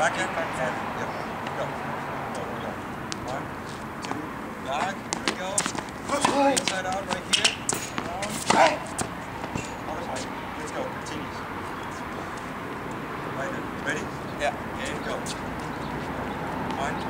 Back in and yep. Go. Go, go. One, two, back. Here we go. Push inside out right here. Down. Other side. Let's go. Continues. Right there. Ready? Yeah. And go. One.